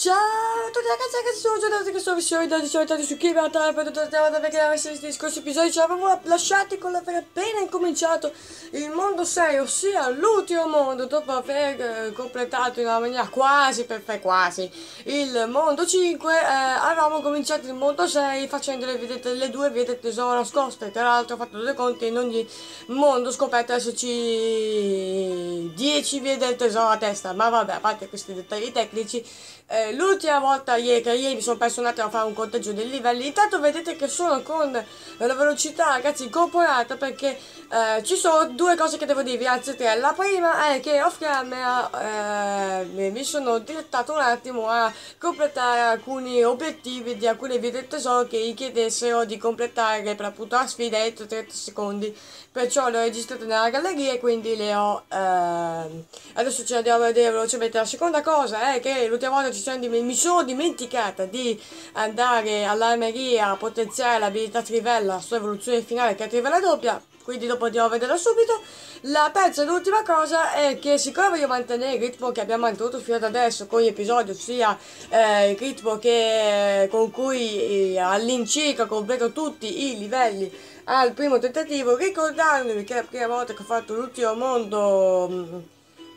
Just a tutti ragazzi, ragazzi, sono giornati che sono visioni da solito su chi mi ha per tutto il tema perché avessi visto gli scorsi episodi ci avevamo lasciati con l'aver appena incominciato il mondo 6, ossia l'ultimo mondo, dopo aver eh, completato in una maniera quasi perfetta, quasi, il mondo 5, eh, avevamo cominciato il mondo 6 facendo le, vedete, le due vie del tesoro nascoste, tra l'altro ho fatto due conti in ogni mondo scoperto esserci 10 vie del tesoro a testa, ma vabbè, a parte questi dettagli tecnici, eh, l'ultima volta ieri, che ieri mi sono perso un attimo a fare un conteggio dei livelli, intanto vedete che sono con la velocità ragazzi incorporata perché eh, ci sono due cose che devo dirvi, anzi tre. La prima è che off camera eh, mi sono direttato un attimo a completare alcuni obiettivi di alcune vie del tesoro che gli chiedessero di completare per appunto la sfida entro 30 secondi. Perciò le ho registrate nella galleria e quindi le ho... Eh, adesso ce ne andiamo a vedere velocemente. La seconda cosa è che l'ultima volta ci sono mi sono dimenticata di andare all'armeria a potenziare l'abilità trivella, sua evoluzione finale che è trivella doppia quindi dopo andiamo a vederla subito. La terza ed ultima cosa è che siccome voglio mantenere il ritmo che abbiamo mantenuto fino ad adesso con gli episodi, ossia eh, il ritmo che, con cui eh, all'incirca completo tutti i livelli al primo tentativo, ricordandovi che la prima volta che ho fatto l'ultimo mondo... Mm,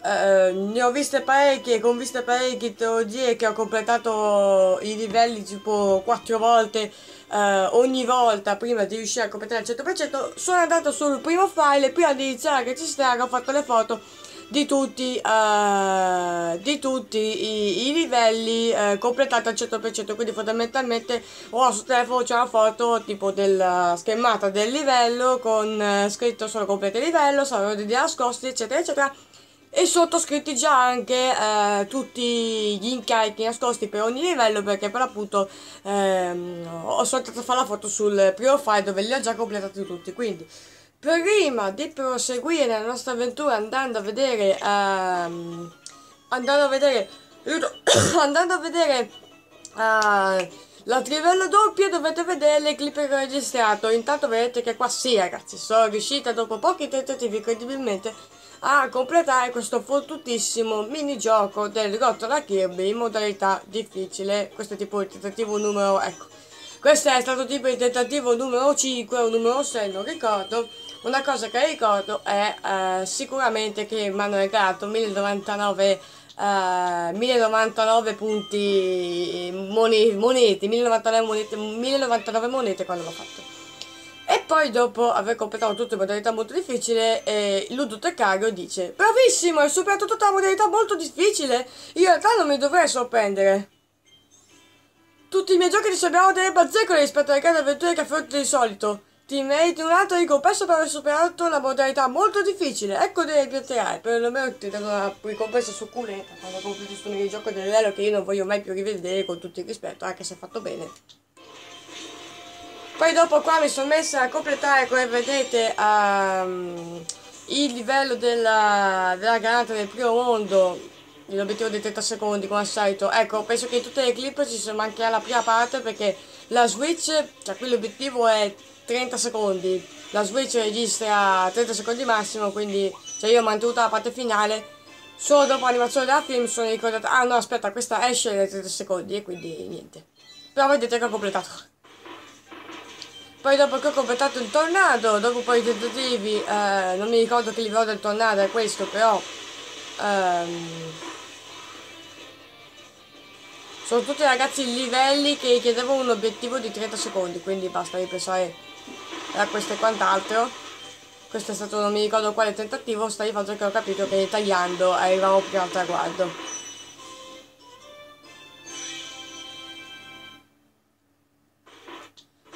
eh, ne ho viste parecchie, con viste parecchie teorie che ho completato i livelli tipo quattro volte eh, ogni volta prima di riuscire a completare al 100%. Sono andato sul primo file e prima di iniziare a registrare ho fatto le foto di tutti, uh, di tutti i, i livelli uh, completati al 100% quindi fondamentalmente ho sul telefono c'è una foto tipo della schermata del livello con uh, scritto solo completo livello, sono di nascosti eccetera eccetera e sottoscritti già anche eh, tutti gli incarichi nascosti per ogni livello perché per appunto ehm, ho soltanto fare la foto sul primo file dove li ho già completati tutti. Quindi prima di proseguire nella nostra avventura andando a vedere ehm, andando a vedere andando a vedere uh, la trivella doppia dovete vedere le clip che ho registrato. Intanto vedete che qua sì ragazzi sono riuscita dopo pochi tentativi incredibilmente a completare questo fottutissimo minigioco del Rotola Kirby in modalità difficile. Questo è tipo il tentativo numero, ecco. Questo è stato tipo il tentativo numero 5 o numero 6, non ricordo. Una cosa che ricordo è eh, sicuramente che mi hanno regalato 1099 Uh, 1099 punti monete, monete 1099 monete, 1099 monete quando l'ho fatto. E poi dopo aver completato tutto in modalità molto difficile, eh, Ludo Tecario dice Bravissimo, hai superato tutta la modalità molto difficile, in realtà non mi dovrei sorprendere. Tutti i miei giochi sembrano delle bazzecole rispetto alle grandi avventure che affronti di solito. Ti meriti un altro ricompensa per aver superato la modalità molto difficile. Ecco delle pianterai, perlomeno ti danno una ricompensa succulenta quando completi questo minigioco del livello che io non voglio mai più rivedere con tutto il rispetto, anche se è fatto bene. Poi dopo qua mi sono messa a completare, come vedete, um, il livello della, della granata del primo mondo, l'obiettivo dei 30 secondi come al solito. Ecco, penso che in tutte le clip ci sia anche la prima parte perché la Switch, cioè qui l'obiettivo è 30 secondi, la Switch registra 30 secondi massimo, quindi cioè io ho mantenuto la parte finale. Solo dopo l'animazione della film sono ricordata, ah no aspetta, questa esce nei 30 secondi e quindi niente. Però vedete che ho completato. Poi dopo che ho completato il tornado, dopo poi i tentativi, eh, non mi ricordo che livello del tornado è questo, però... Ehm, sono tutti ragazzi livelli che chiedevano un obiettivo di 30 secondi, quindi basta ripensare a questo e quant'altro. Questo è stato, non mi ricordo quale tentativo, sta di fatto che ho capito che tagliando arrivavo più al traguardo.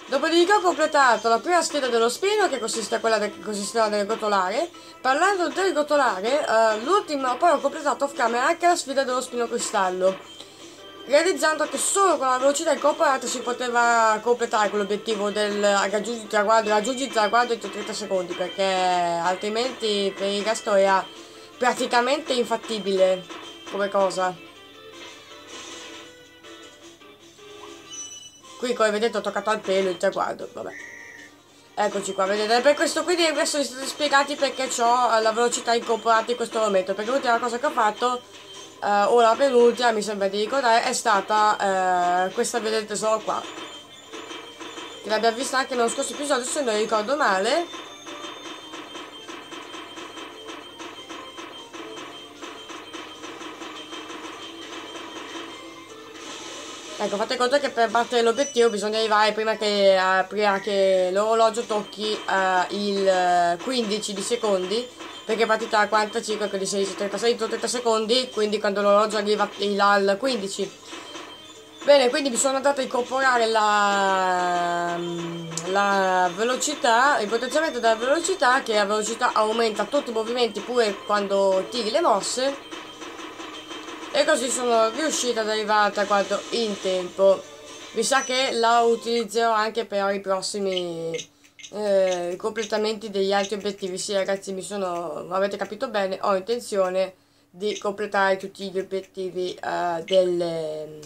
Dopodiché ho completato la prima sfida dello spino, che consiste quella del, consisteva nel rotolare. Parlando del rotolare, uh, l'ultima, poi ho completato off camera anche la sfida dello spino cristallo. Realizzando che solo con la velocità incorporata si poteva completare quell'obiettivo del raggiungere il traguardo, raggiungere il traguardo entro 30 secondi, perché altrimenti per il resto era praticamente infattibile come cosa. Qui come vedete ho toccato al pelo il traguardo, vabbè. Eccoci qua, vedete, per questo quindi adesso vi state spiegati perché ho la velocità incorporata in questo momento, perché l'ultima cosa che ho fatto eh, o la penultima, mi sembra di ricordare, è stata eh, questa vedete tesoro qua. Che l'abbiamo vista anche nello scorso episodio, se non ricordo male. Ecco, fate conto che per battere l'obiettivo bisogna arrivare prima che, uh, prima che l'orologio tocchi uh, il 15 di secondi perché partita a 45, quindi 16, 36, 30 secondi, quindi quando l'orologio arriva al 15. Bene, quindi mi sono andato a incorporare la, la velocità, il potenziamento della velocità, che la velocità aumenta tutti i movimenti pure quando tiri le mosse. E così sono riuscita ad arrivare al traguardo in tempo. Mi sa che la utilizzerò anche per i prossimi eh, completamenti degli altri obiettivi. Sì ragazzi, mi sono, avete capito bene, ho intenzione di completare tutti gli obiettivi uh, delle,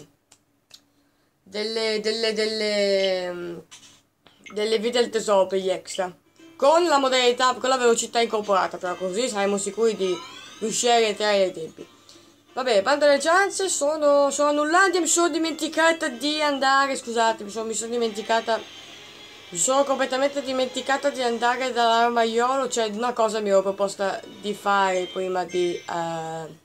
delle, delle, delle, delle vie del tesoro per gli extra. Con la modalità, con la velocità incorporata, però così saremo sicuri di riuscire a rientrare nei tempi. Vabbè, bando alle chance, sono, sono annullati, mi sono dimenticata di andare, scusate, mi sono, mi sono dimenticata mi sono completamente dimenticata di andare dall'armaiolo, cioè una cosa mi ero proposta di fare prima di... Uh...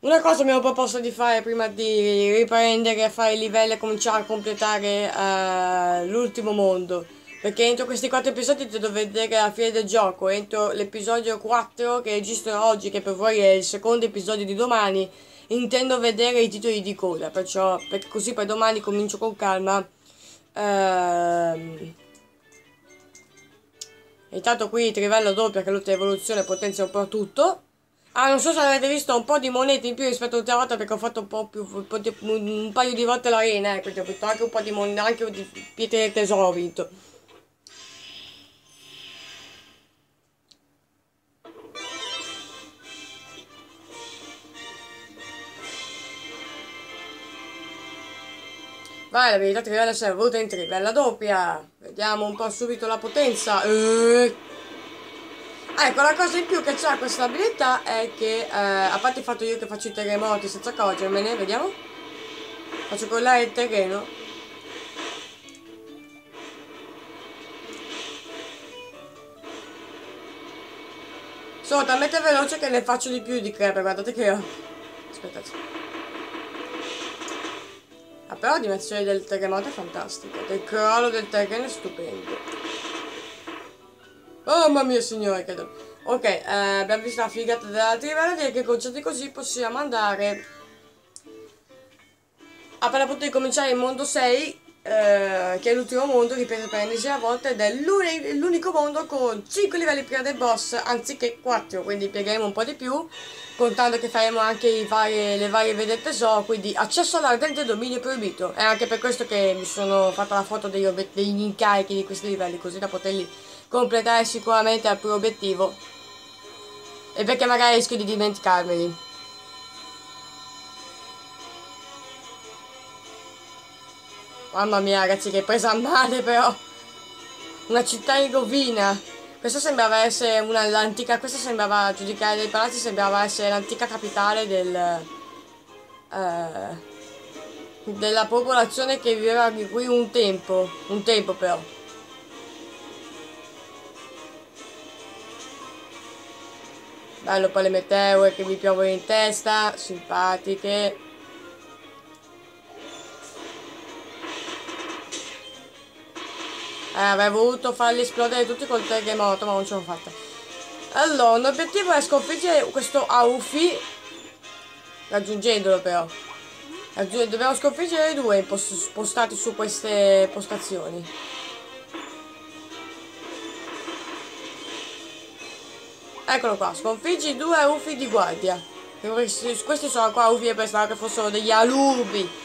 Una cosa mi ero proposto di fare prima di riprendere a fare i livelli e cominciare a completare uh, l'ultimo mondo. Perché entro questi quattro episodi devo vedere la fine del gioco. Entro l'episodio 4 che registro oggi, che per voi è il secondo episodio di domani, intendo vedere i titoli di coda. Perciò, perché così per domani comincio con calma Ehm... Intanto qui trivello doppia che l'ultima evoluzione potenzia un po' tutto. Ah, non so se avete visto un po' di monete in più rispetto all'ultima volta perché ho fatto un po' più un, po di, un paio di volte l'arena, eh, quindi ho vinto anche un po' di monete, anche di pietre tesoro ho vinto. Vai, l'abilità trivella si è avuta in trivella doppia. Vediamo un po' subito la potenza. Eh. Ecco, la cosa in più che c'ha questa abilità è che, eh, a parte il fatto io che faccio i terremoti senza accorgermene, vediamo. Faccio collare il terreno. Sono talmente veloce che ne faccio di più di crepe, guardate che ho. Aspettate. Ah, però la dimensione del terremoto è fantastica. Del crollo del terreno è stupendo. Oh, mamma mia signore, che... Ok, eh, abbiamo visto la figata della trivella, direi che concetti così possiamo andare... Appena di cominciare il mondo 6, eh, che è l'ultimo mondo, ripeto per l'ennesima volta, ed è l'unico mondo con 5 livelli prima del boss, anziché 4, quindi piegheremo un po' di più, contando che faremo anche varie, le varie vedette so, quindi accesso all'ardente dominio proibito. È anche per questo che mi sono fatta la foto degli, degli incarichi di questi livelli, così da poterli completare sicuramente al primo obiettivo. E perché magari rischio di dimenticarmeli. Mamma mia ragazzi che presa a male però. Una città in rovina. Questa sembrava essere una l'antica. Questa sembrava, giudicare dei palazzi, sembrava essere l'antica capitale del. Eh, della popolazione che viveva qui un tempo. Un tempo però. Bello poi le meteore che mi piovono in testa, simpatiche. Eh, avrei voluto farli esplodere tutti col terremoto, ma non ce l'ho fatta. Allora, l'obiettivo è sconfiggere questo Aufi, raggiungendolo però. Raggiung dobbiamo sconfiggere i due spostati su queste postazioni. Eccolo qua, sconfiggi due Aufi di guardia. Questi sono qua Aufi e pensavo che fossero degli alubi.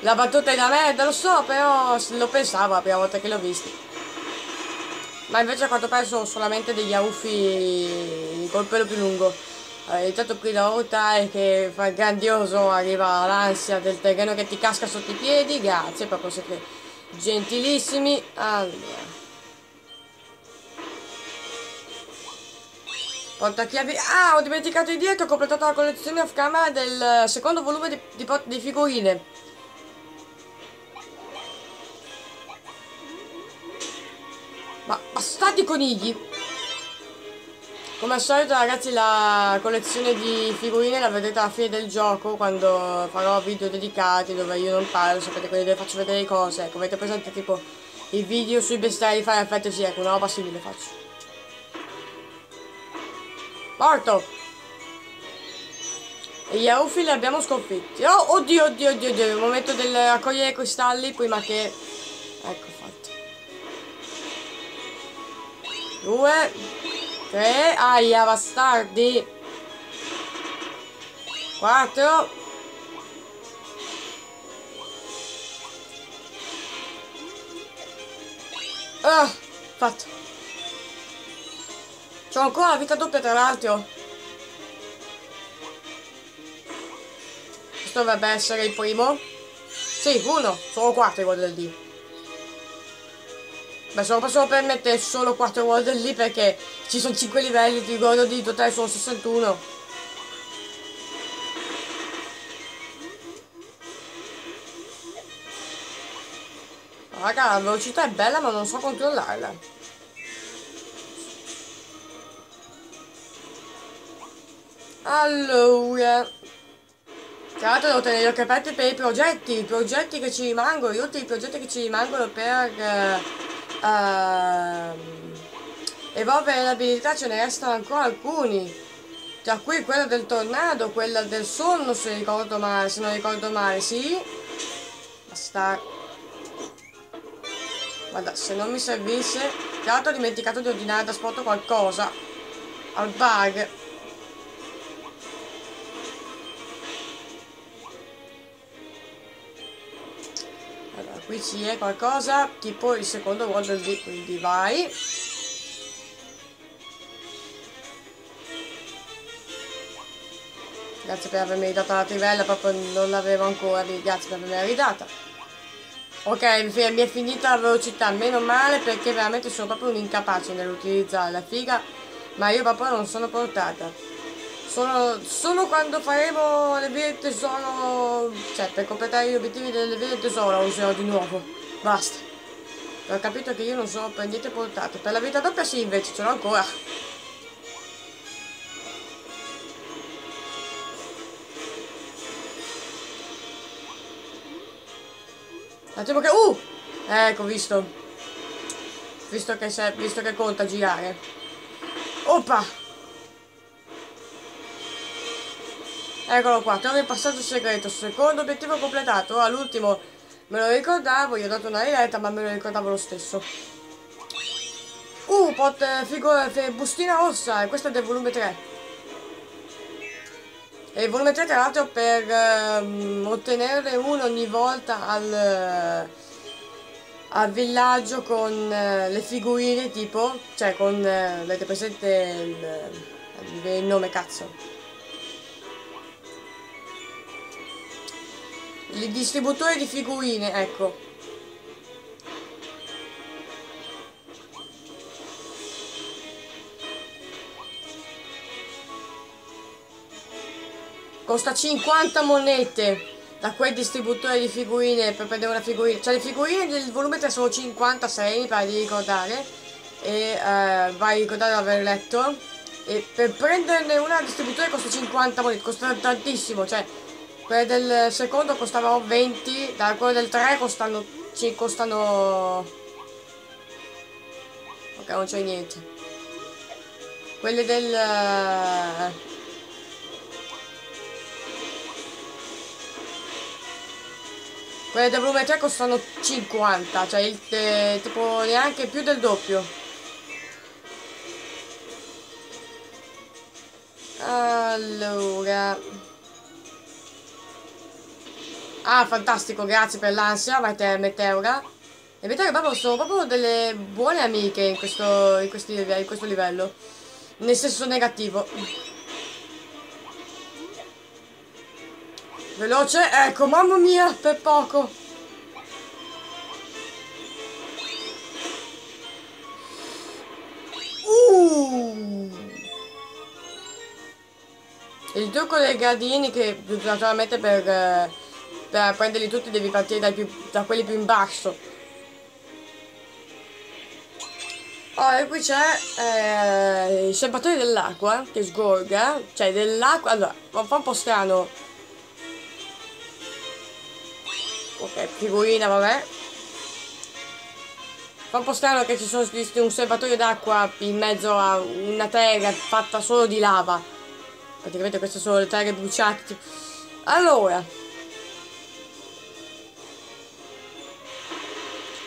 La battuta è da merda, lo so, però lo pensavo la prima volta che l'ho visto. Ma invece a quanto pare sono solamente degli aufi col pelo più lungo. Eh, intanto qui da ruotare che fa grandioso, arriva l'ansia del terreno che ti casca sotto i piedi, grazie, proprio siete gentilissimi. Allora. Portachiavi. Ah, ho dimenticato di dire che ho completato la collezione off camera del secondo volume di, di, di figurine. Ma bastardi conigli! Come al solito ragazzi la collezione di figurine la vedrete alla fine del gioco quando farò video dedicati dove io non parlo, sapete quelli dove faccio vedere cose, ecco avete presente tipo i video sui bestiari di Final Fantasy, ecco una roba simile faccio. Morto! E gli Aufi li abbiamo sconfitti. Oh, oddio, oddio, oddio, oddio, il momento del raccogliere cristalli prima che... Ecco Due, tre, aia bastardi, quattro, ah, fatto, c'ho ancora la vita doppia tra l'altro, questo dovrebbe essere il primo, sì, uno, solo quattro i del D. Beh, se lo possono permettere solo 4 volte lì perché ci sono 5 livelli, ti ricordo di totale sono 61. Raga, la velocità è bella ma non so controllarla. Allora... Tra l'altro devo tenere gli occhi aperti per i progetti, i progetti che ci rimangono, gli ultimi progetti che ci rimangono per... Uh, uh, evolvere l'abilità ce ne restano ancora alcuni. Tra cui quella del tornado, quella del sonno se ricordo male, se non ricordo male, sì. Basta. Guarda se non mi servisse tra l'altro ho dimenticato di ordinare da sport qualcosa. Al bug qui ci è qualcosa tipo il secondo World D quindi vai. Grazie per avermi dato la trivella proprio non l'avevo ancora grazie per avermi ridata. Ok mi è finita la velocità meno male perché veramente sono proprio un incapace nell'utilizzare la figa ma io proprio non sono portata Solo, solo, quando faremo le vie del tesoro, cioè per completare gli obiettivi delle vie del tesoro userò di nuovo. Basta. Ho capito che io non sono per niente portato. Per la vita doppia sì, invece ce l'ho ancora. Attimo che... Uh! Ecco, visto. Visto che, visto che conta girare. Oppa! Eccolo qua, trovo il passaggio segreto, secondo obiettivo completato. Ora l'ultimo me lo ricordavo, gli ho dato una riletta, ma me lo ricordavo lo stesso. Uh, pot, figura, bustina rossa, e questo è del volume 3. E il volume 3 tra l'altro per um, ottenerne uno ogni volta al, al villaggio con uh, le figurine tipo, cioè con, uh, avete presente il, il nome cazzo. Il distributore di figurine, ecco. Costa 50 monete da quel distributore di figurine per prendere una figurina. Cioè le figurine del volume 3 sono 56, mi pare di ricordare. E eh, vai a ricordare di aver letto. E per prenderne una distributore costa 50 monete, costa tantissimo, cioè quelle del secondo costavano 20, da quelle del 3 costano, ci costano... Ok, non c'è niente. Quelle del... Quelle del volume 3 costano 50, cioè il, eh, tipo neanche più del doppio. Allora... Ah, fantastico, grazie per l'ansia, vai te, Meteora. E Meteora proprio sono proprio delle buone amiche in questo, in, questi, in questo livello. Nel senso negativo. Veloce, ecco, mamma mia, per poco. Uh. Il trucco dei gradini che naturalmente per, eh, per prenderli tutti devi partire più, da quelli più in basso. Oh, e qui c'è eh, il serbatoio dell'acqua che sgorga, cioè dell'acqua, allora, fa un po' strano. Ok, figurina, vabbè. Fa un po' strano che ci sono un serbatoio d'acqua in mezzo a una terra fatta solo di lava. Praticamente queste sono le terre bruciate. Allora.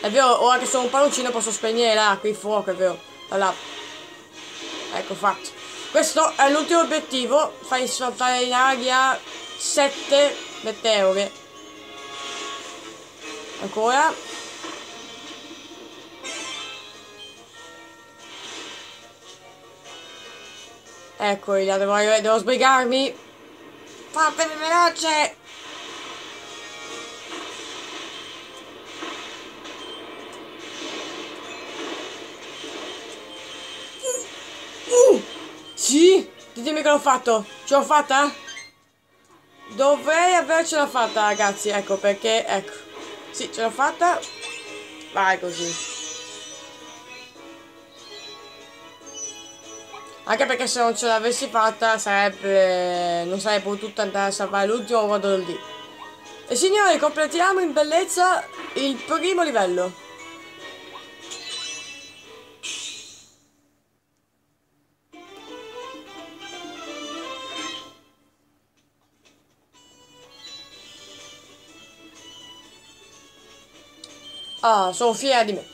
È vero, ora che sono un palloncino posso spegnere l'acqua, il fuoco, è vero. Allora. Ecco fatto. Questo è l'ultimo obiettivo. Fai saltare in aria 7 meteore. Ancora. Ecco, devo, devo sbrigarmi. Fatemi veloce! Uh, sì? Ditemi che l'ho fatto. Ce l'ho fatta? Dovrei avercela fatta, ragazzi. Ecco perché, ecco. Sì, ce l'ho fatta. Vai così. Anche perché se non ce l'avessi fatta sarebbe... non sarei potuto andare a salvare l'ultimo modo D. E signori, completiamo in bellezza il primo livello. Ah, sono fiera di me.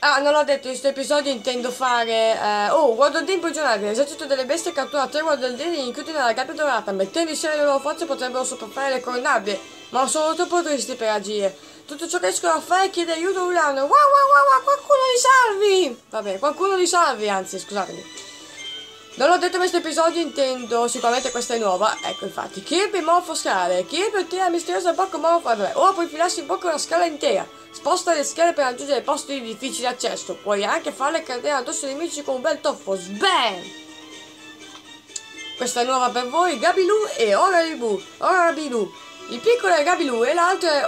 Ah, non l'ho detto, in questo episodio intendo fare... Eh, oh, guardo il tempo giornale, l'esercito delle bestie cattura tre guardaldini inchiusi nella gabbia dorata, mettendo insieme le loro forze potrebbero sopraffare le cornabbie, ma sono troppo tristi per agire. Tutto ciò che riescono a fare è chiedere aiuto urlando, wow wow wow wow, qualcuno li salvi! Vabbè, qualcuno li salvi, anzi, scusatemi. Non l'ho detto in questo episodio, intendo, sicuramente questa è nuova, ecco infatti, Kirby morfo scale, Kirby ottiene la misteriosa morfo, vabbè, ora puoi infilarsi in bocca una scala intera. Sposta le scale per raggiungere posti di difficile accesso. Puoi anche farle cadere addosso ai nemici con un bel toffo. Sbam! Questa è nuova per voi, Gabilù e Oralibu. Orabilù. Il piccolo è Gabilù e l'altro è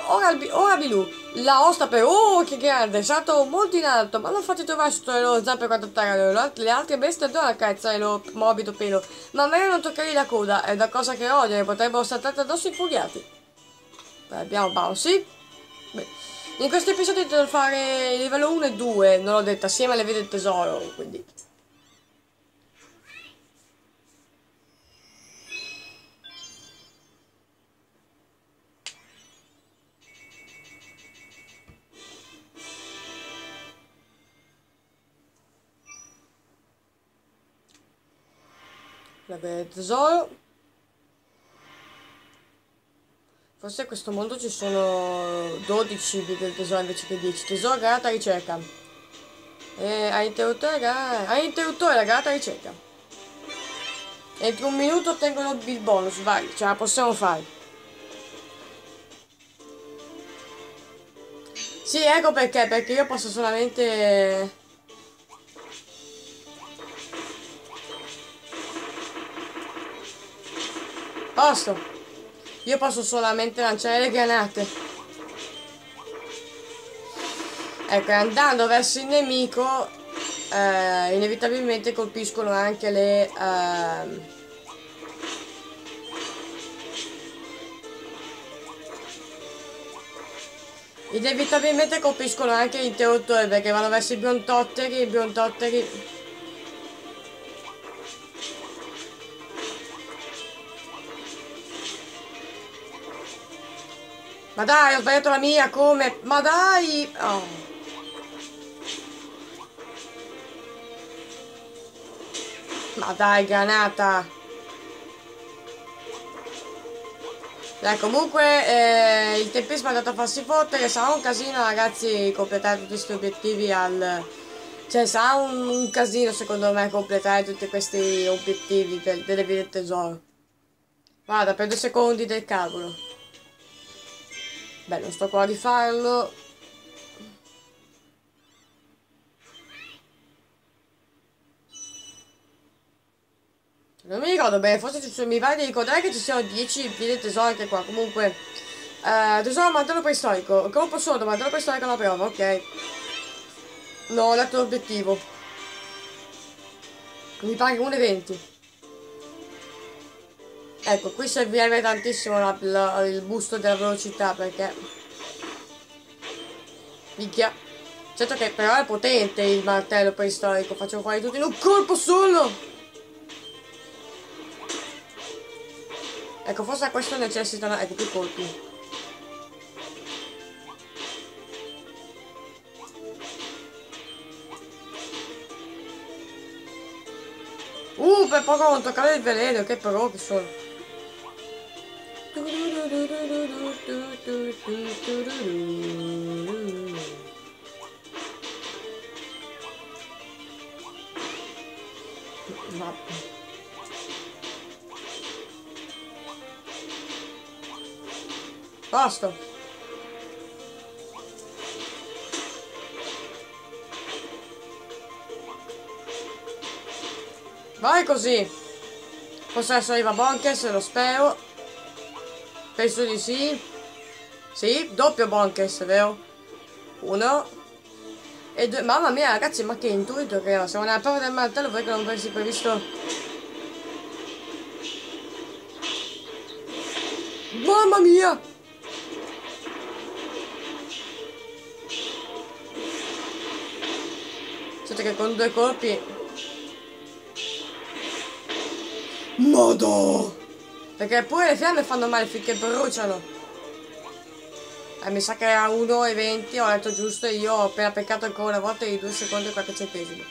Orabilù. La osta per... Oh, che grande! È stato molto in alto, ma non fate trovare sotto le loro zampe quando attaccano. Le altre bestie adorano accarezzare il loro morbido pelo. Ma meglio non toccare la coda, è una cosa che odio e potrebbero saltare addosso infuriati. Abbiamo Bouncy. Beh. In questo episodio devo fare il livello 1 e 2, non l'ho detto, assieme alle vede del tesoro, quindi... Del tesoro. Forse in questo mondo ci sono 12 bit del tesoro invece che 10. Tesoro garata ricerca. E a interruttore, a interruttore la garata ricerca. Entro un minuto ottengono il bonus, vai, ce la possiamo fare. Sì, ecco perché, perché io posso solamente... Posto. Io posso solamente lanciare le granate. Ecco, andando verso il nemico, eh, inevitabilmente colpiscono anche le... Eh, inevitabilmente colpiscono anche gli interruttori perché vanno verso i biontotteri, i biontotteri Ma dai, ho sbagliato la mia, come? Ma dai! Oh. Ma dai, granata! Dai, comunque eh, il tempismo è andato a farsi fottere, sarà un casino ragazzi completare tutti questi obiettivi al... Cioè sarà un, un casino secondo me completare tutti questi obiettivi del, delle vie del tesoro. Guarda, per due secondi del cavolo. Beh, non sto qua a rifarlo. Non mi ricordo bene, forse ci sono, mi pare di ricordare che ci siano 10 piedi tesoro anche qua, comunque. Eh, tesoro mantello preistorico, colpo solo, mantello preistorico alla prova, ok. No, ho letto l'obiettivo. Mi pare 1,20. Ecco, qui servirebbe tantissimo la, la, il busto della velocità perché... Minchia. Certo che però è potente il martello preistorico, facciamo fare tutto in un colpo solo! Ecco, forse questo necessita... Ecco, più colpi. Uh, per poco non toccare il veleno, che però che sono. Basta. Vai così. Forse adesso arriva Bonkes, lo spero. Penso di sì. Sì, doppio Bonkes, vero? Uno. E due. Mamma mia, ragazzi, ma che intuito che era. Siamo nella prova del martello perché non avessi previsto. Mamma mia! Sente che con due colpi Modo! Perché pure le fiamme fanno male finché bruciano. Eh, mi sa che era 1,20, ho letto giusto e io ho appena peccato ancora una volta di 2 secondi e qualche centesimo.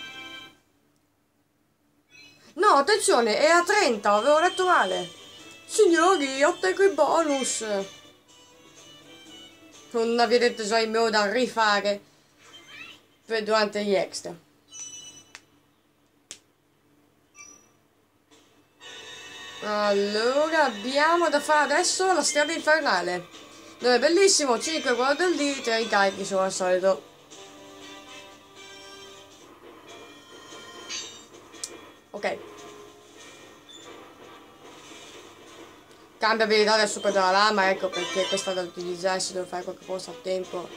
No, attenzione, è a 30, avevo letto male. Signori, ottengo i bonus. Non avete già in modo da rifare per durante gli extra. Allora, abbiamo da fare adesso la strada infernale. Dove è bellissimo, 5 guarda lì, 3 incarichi sono al solito. Ok. Cambia abilità adesso per la lama, ecco perché questa da utilizzare se devo fare qualche cosa a tempo.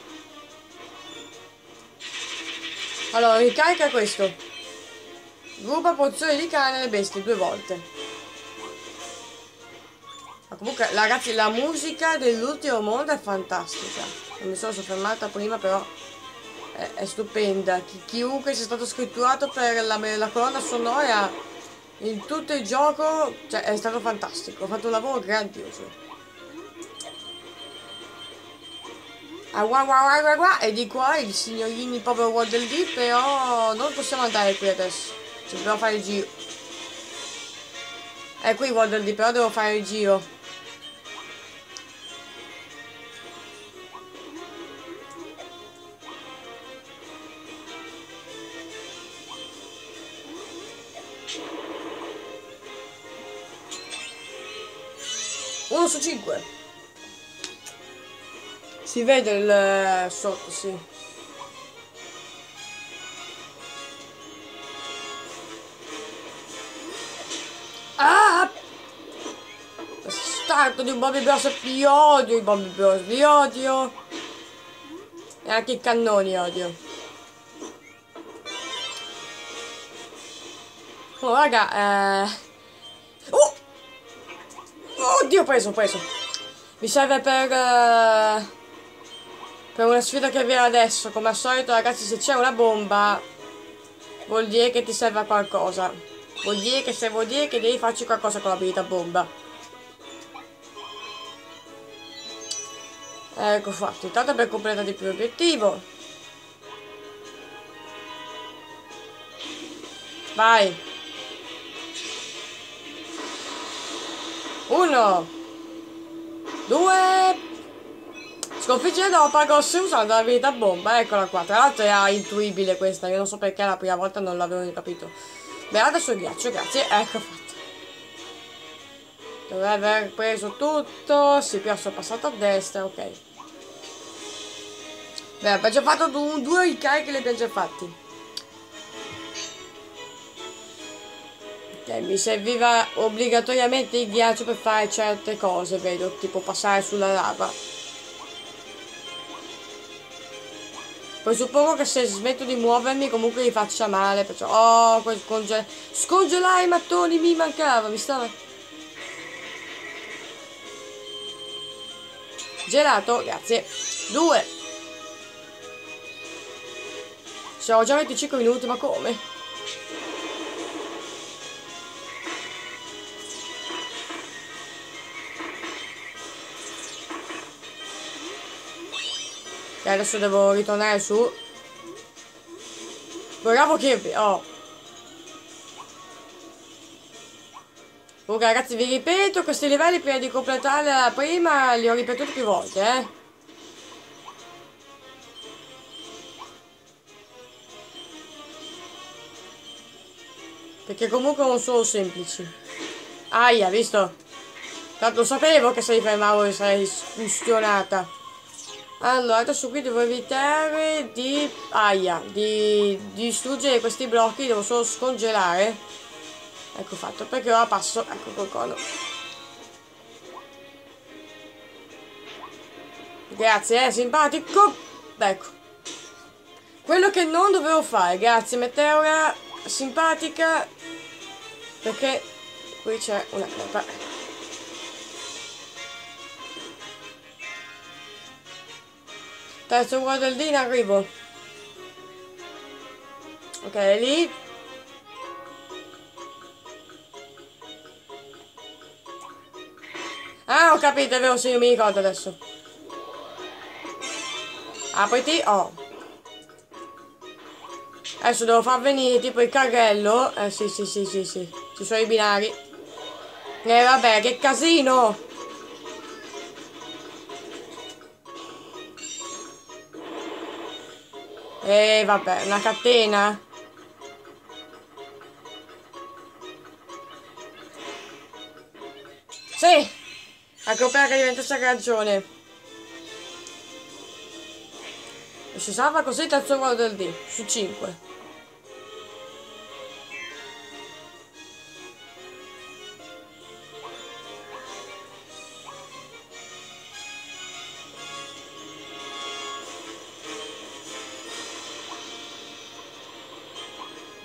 Allora, ricarica questo. Ruba pozioni di cane alle bestie due volte. Ma comunque, ragazzi, la musica dell'ultimo mondo è fantastica. Non mi sono soffermata prima, però è, è stupenda. Chi, chiunque sia stato scritturato per la, la colonna sonora in tutto il gioco, cioè, è stato fantastico. Ha fatto un lavoro grandioso. Ah, guà, guà, guà, guà, e di qua i signorini proprio Waddle Dee, però non possiamo andare qui adesso. Ci dobbiamo fare il giro. È qui Waddle Dee, però devo fare il giro. Su 5. Si vede il eh, sotto, sì. Ah! Starto di un Bobby Bros. Vi odio i Bobby Bros. Vi odio. E anche i cannoni odio. Oh raga, eh... Oh! Oddio, preso, preso. Mi serve per... Uh, per una sfida che viene adesso. Come al solito, ragazzi, se c'è una bomba... Vuol dire che ti serve a qualcosa. Vuol dire che se vuol dire che devi farci qualcosa con l'abilità bomba. Ecco fatto. Intanto per completare il primo obiettivo. Vai. Uno. Due. Sconfiggere Dopagos usando la vita bomba. Eccola qua. Tra l'altro era intuibile questa. Io non so perché la prima volta non l'avevo capito. Adesso il ghiaccio, grazie. Ecco fatto. Dovrebbe aver preso tutto. Sì, qui sono passato a destra, ok. Beh, abbiamo già fatto due ricariche li abbiamo già fatti. Che mi serviva obbligatoriamente il ghiaccio per fare certe cose, vedo, tipo passare sulla lava. Poi suppongo che se smetto di muovermi comunque gli faccia male, perciò... Oh, conge scongelare i mattoni mi mancava, mi stava... Gelato, grazie. Due. Siamo già 25 minuti, ma come? E adesso devo ritornare su. Bravo Kirby, oh. Ok ragazzi vi ripeto, questi livelli prima di completare la prima li ho ripetuti più volte, eh. Perché comunque non sono semplici. Aia, visto? Tanto sapevo che se li fermavo sarei spustionata. Allora, adesso qui devo evitare di... Aia, di, di distruggere questi blocchi, devo solo scongelare. Ecco fatto, perché ora passo, ecco col cono. Grazie, eh, simpatico. Ecco. Quello che non dovevo fare, grazie Meteora, simpatica. Perché qui c'è una cosa. Terzo guardo in arrivo. Ok, lì. Ah, ho capito, è vero, sì, mi ricordo adesso. Apriti, oh. Adesso devo far venire tipo il carrello. Eh, sì, sì, sì, sì, sì. Ci sono i binari. Eh, vabbè, che casino! E eh, vabbè, una catena. Sì! Ecco perché diventa sta ragione. E si salva così il terzo ruolo del D, su 5.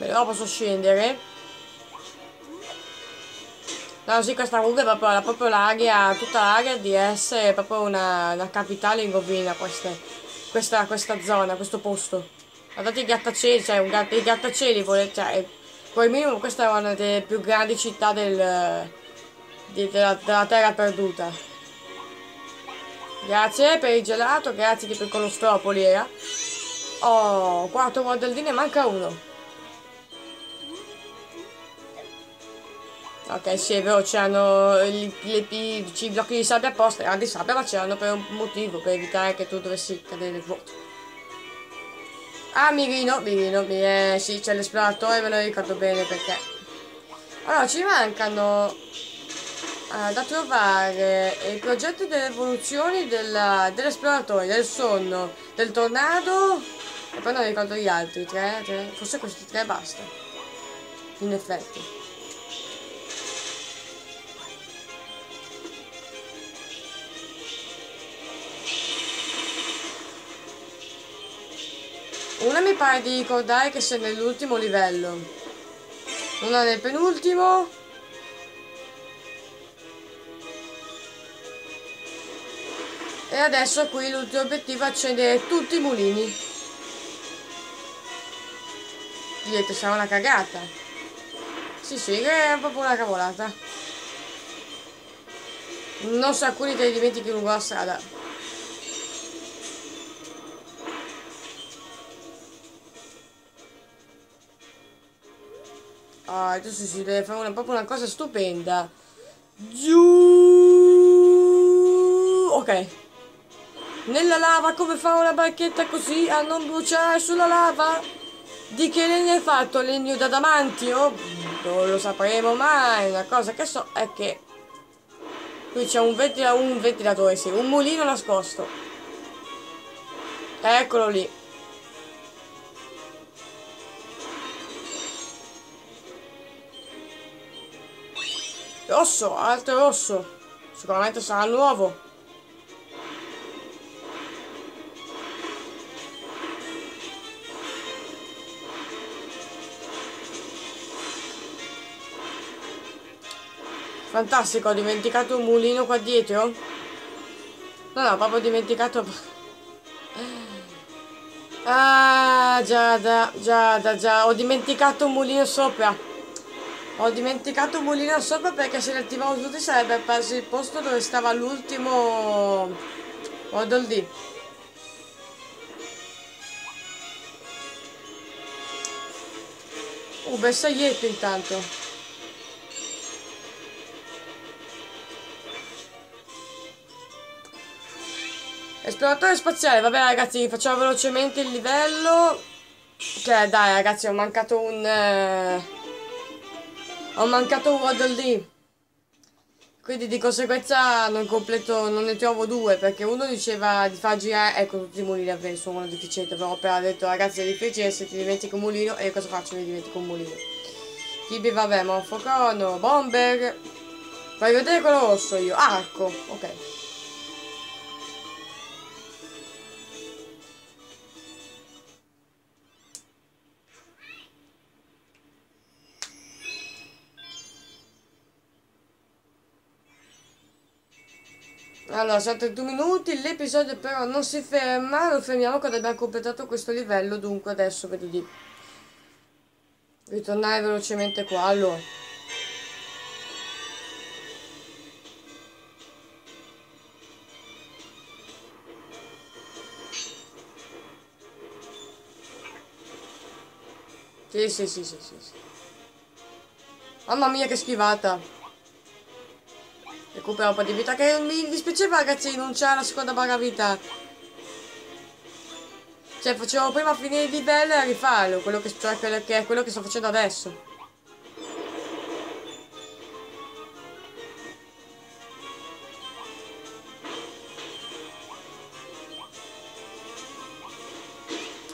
Però posso scendere. No, sì, questa ruga è proprio, proprio l'area, tutta l'area di essere proprio una, una capitale in rovina, queste, questa, questa zona, questo posto. Guardate i grattacieli, cioè un, i grattacieli, volete, cioè, poi minimo questa è una delle più grandi città del, di, della, della terra perduta. Grazie per il gelato, grazie che per quello stropoli era. Oh, quarto modellino e manca uno. Ok, sì, è vero, c'erano i blocchi di sabbia apposta, erano di sabbia, ma c'erano per un motivo, per evitare che tu dovessi cadere nel vuoto. Ah, Mirino, Mirino, Mirino, eh, sì, c'è l'esploratore, me lo ricordo bene perché. Allora, ci mancano uh, da trovare i progetti delle evoluzioni dell'esploratore, del sonno, del tornado, e poi non ricordo gli altri, tre, tre, forse questi tre basta. In effetti. Una mi pare di ricordare che sia nell'ultimo livello. Una nel penultimo. E adesso qui l'ultimo obiettivo è accendere tutti i mulini. Direte sarà una cagata. Sì, sì, è proprio una cavolata. Non so, alcuni te li dimentichi lungo la strada. Ah, adesso si deve fare una, proprio una cosa stupenda. Giù. Ok. Nella lava come fa una barchetta così a non bruciare sulla lava? Di che legno è fatto? Legno d'adamantio? Non lo sapremo mai. Una cosa che so è che qui c'è un, ventila un ventilatore, sì, un mulino nascosto. Eccolo lì. Rosso, altro rosso. Sicuramente sarà nuovo. Fantastico, ho dimenticato un mulino qua dietro. No, no, proprio dimenticato... Ah, Giada, Giada, già, ho dimenticato un mulino sopra. Ho dimenticato un mulino sopra perché se li attivavo tutti sarebbe perso il posto dove stava l'ultimo Model D. Uh, bel saietto intanto. Esploratore spaziale, vabbè ragazzi, facciamo velocemente il livello. Cioè, dai ragazzi, ho mancato un... Eh... Ho mancato un Waddle D. Quindi di conseguenza non completo, non ne trovo due, perché uno diceva di far girare, ecco tutti i mulini a vento sono uno deficiente, però appena detto ragazzi è difficile se ti dimentichi un mulino, e io cosa faccio? Mi dimentico un mulino. Tibi vabbè, Monfocrono, Bomber. Fai vedere quello rosso io, arco, ok. Allora, sono 31 minuti, l'episodio però non si ferma, lo fermiamo quando abbiamo completato questo livello, dunque adesso vedo di ritornare velocemente qua, allora. Sì, sì, sì, sì, sì. Mamma mia che schivata. Recupera un po' di vita che mi dispiaceva ragazzi non c'è la seconda barra vita. Cioè facevo prima finire il livello e rifarlo, quello che, cioè, quello che è quello che sto facendo adesso.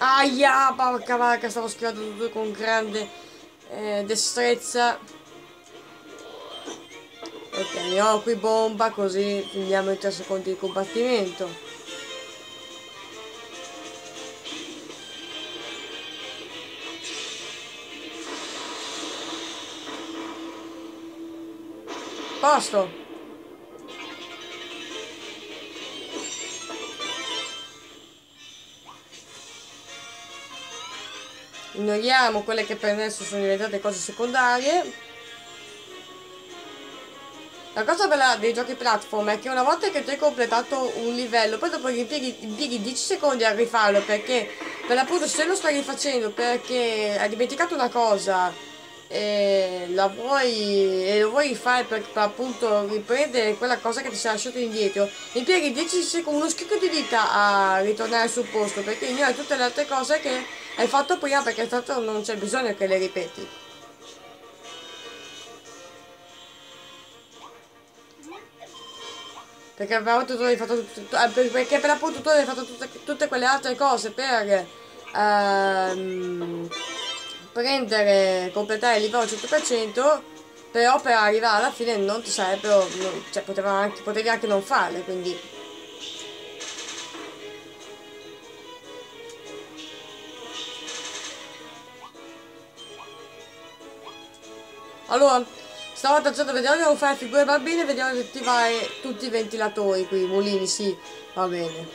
Aia, porca vacca, stavo schivando tutto con grande eh, destrezza. Ho qui bomba così finiamo i 3 secondi di combattimento. Posto! Ignoriamo quelle che per adesso sono diventate cose secondarie. La cosa bella dei giochi platform è che una volta che tu hai completato un livello, poi dopo impieghi, impieghi 10 secondi a rifarlo perché per l'appunto se lo stai rifacendo perché hai dimenticato una cosa e la vuoi e lo vuoi rifare per, per, appunto riprendere quella cosa che ti sei lasciato indietro impieghi 10 secondi uno schicco di dita a ritornare sul posto perché ignora tutte le altre cose che hai fatto prima perché tanto non c'è bisogno che le ripeti Perché veramente tu hai fatto tutto, per l'appunto hai fatto tutte, tutte, quelle altre cose per ehm, prendere, completare il livello al 100%, però per arrivare alla fine non ti sarebbero, non, cioè anche, potevi anche non farle, quindi... Allora, Stavolta certo vediamo di non fare figure bambine, vediamo di attivare tutti i ventilatori qui, i mulini, sì, va bene.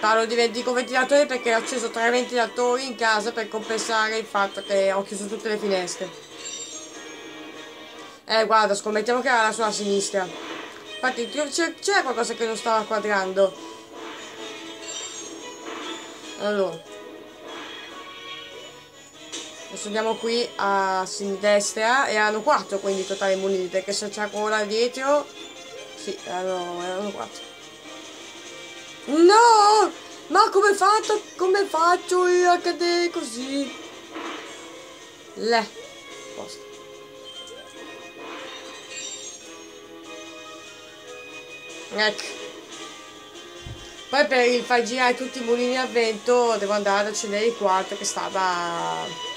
Parlo di dico ventilatori perché ho acceso tre ventilatori in casa per compensare il fatto che ho chiuso tutte le finestre. Eh, guarda, scommettiamo che era la sua sinistra. Infatti, c'è qualcosa che non stava quadrando. Allora. Adesso andiamo qui a sinistra e hanno 4 quindi totali mulini perché se c'è ancora dietro sì, erano, erano 4 No! Ma come fatto? Come faccio io a cadere così? Le. Posto. Ecco. Poi per far girare tutti i mulini a vento devo andare ad accendere il quarto che stava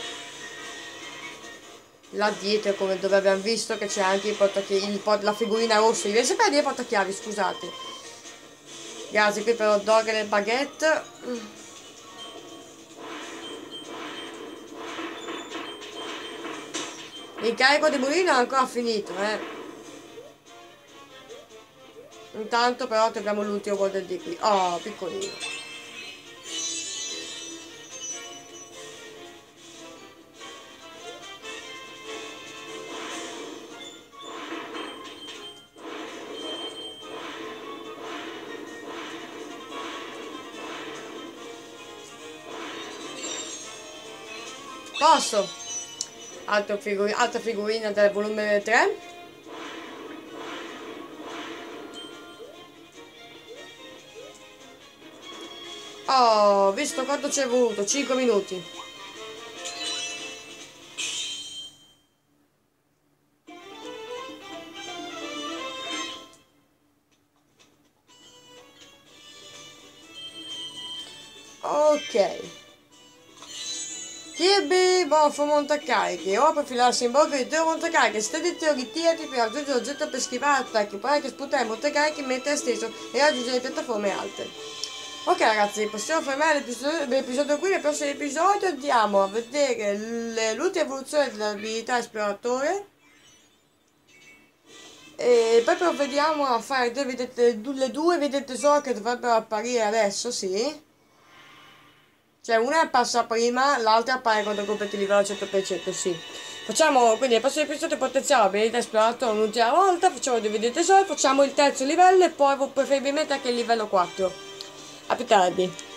là dietro come dove abbiamo visto che c'è anche il il la figurina rossa devi sapere dire portachiavi scusate. Grazie qui per hot dog e le baguette il carico di mulino è ancora finito eh. Intanto però troviamo l'ultimo golden di qui oh piccolino Posso? Altra, figurina, altra figurina del volume 3. Oh, visto quanto ci è voluto? 5 minuti. Kirby Morfo montacariche, o per filarsi in bocca di due montacariche, stendi o ritirati per raggiungere l'oggetto per schivare attacchi, poi che spuntare i montacariche mentre è steso e raggiungere le piattaforme alte. Ok ragazzi, possiamo fermare l'episodio qui, nel prossimo episodio andiamo a vedere l'ultima evoluzione dell'abilità esploratore e poi provvediamo a fare due, vedete, le due vedete solo che dovrebbero apparire adesso, sì. Cioè una passa prima, l'altra appare quando completi il livello al 100%, sì. Facciamo, quindi nel prossimo episodio potenziamo l'abilità esplorato un'ultima volta, facciamo dei video tesori, facciamo il terzo livello e poi preferibilmente anche il livello 4. A più tardi.